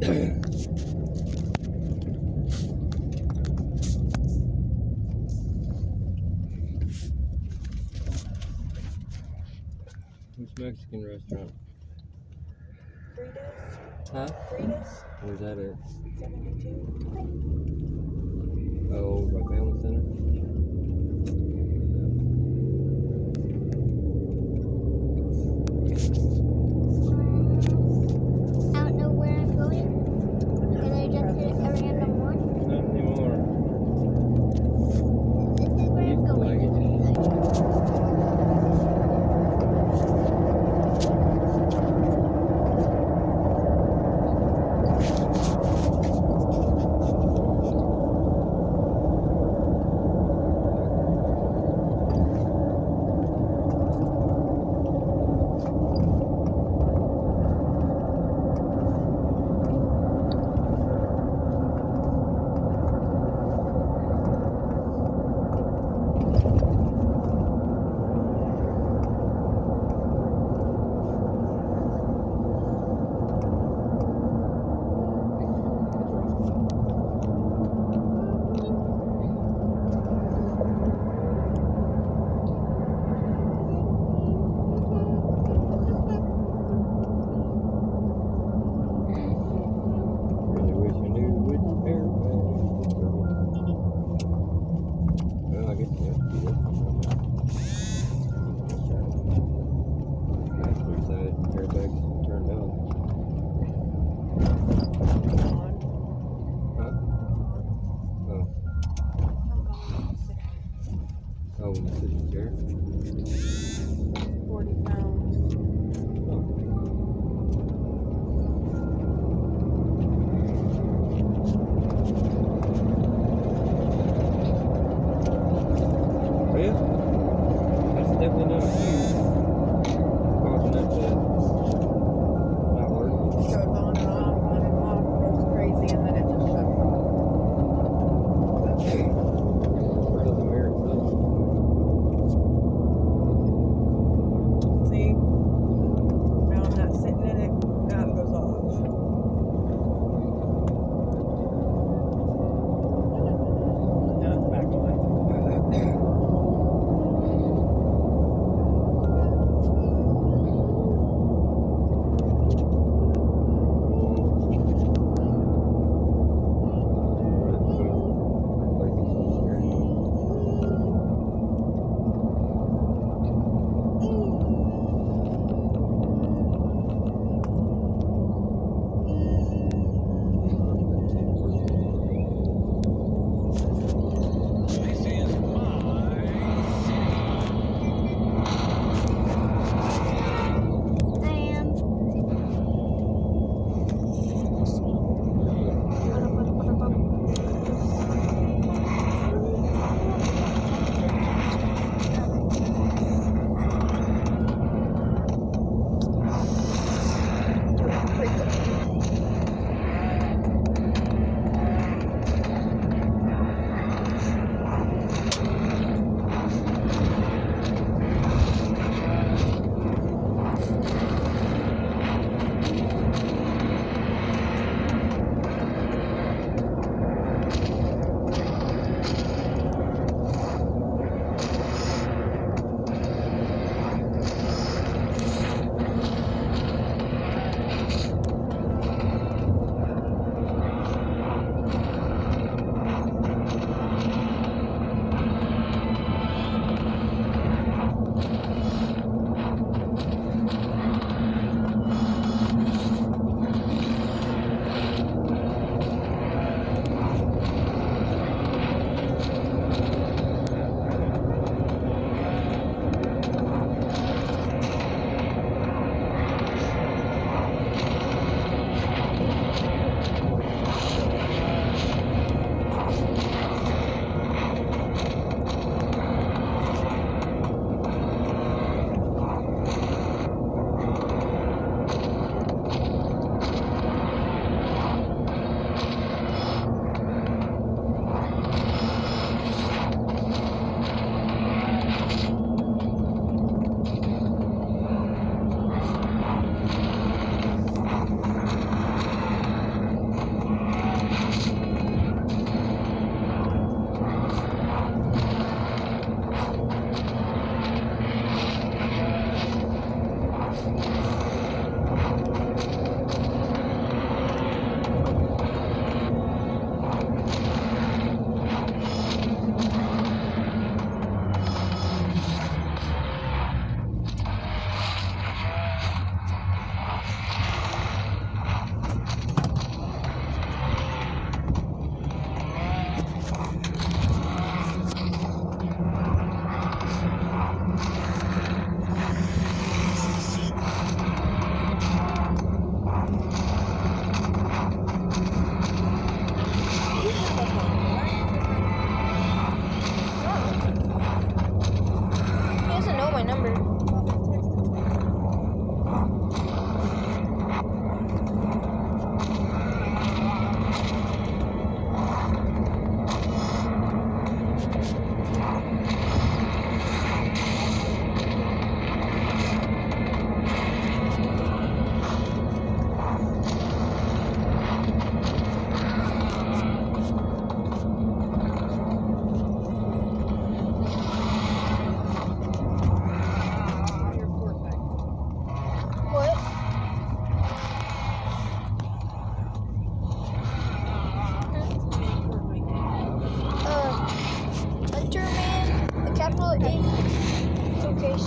Who's Mexican restaurant? Fritos. Huh? Fritos. Where's that at? Oh, Rock Island Center?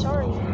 Sorry.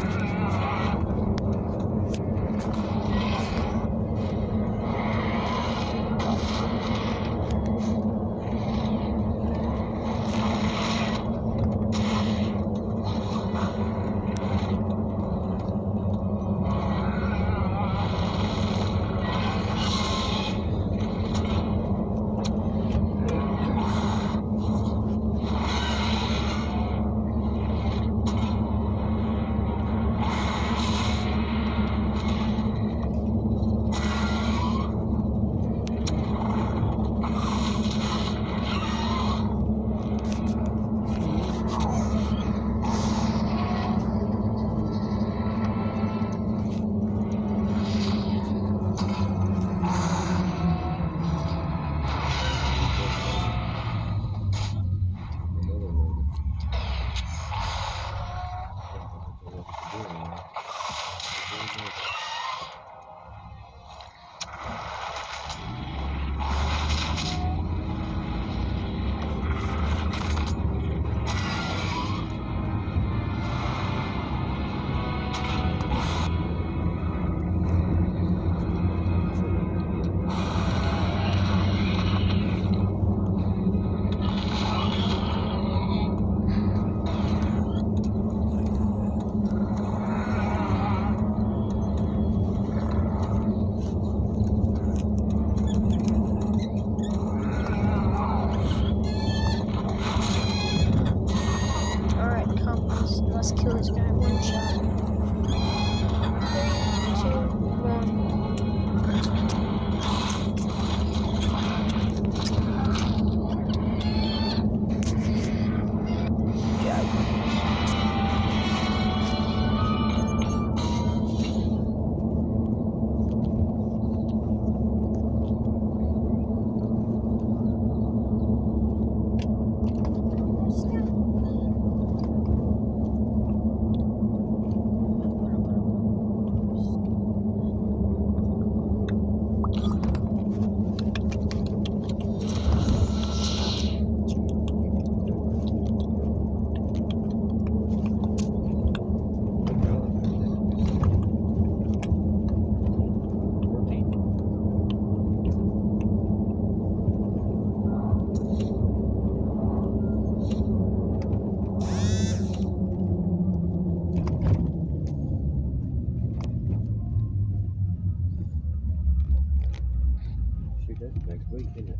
It?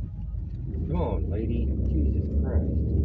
Come on, lady. Jesus Christ.